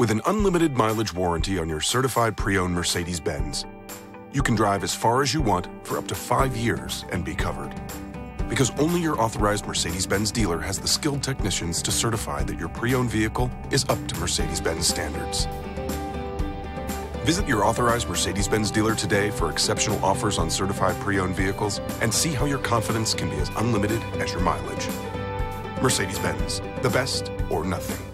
With an unlimited mileage warranty on your certified pre owned Mercedes Benz, you can drive as far as you want for up to five years and be covered. Because only your authorized Mercedes Benz dealer has the skilled technicians to certify that your pre owned vehicle is up to Mercedes Benz standards. Visit your authorized Mercedes Benz dealer today for exceptional offers on certified pre owned vehicles and see how your confidence can be as unlimited as your mileage. Mercedes Benz, the best or nothing.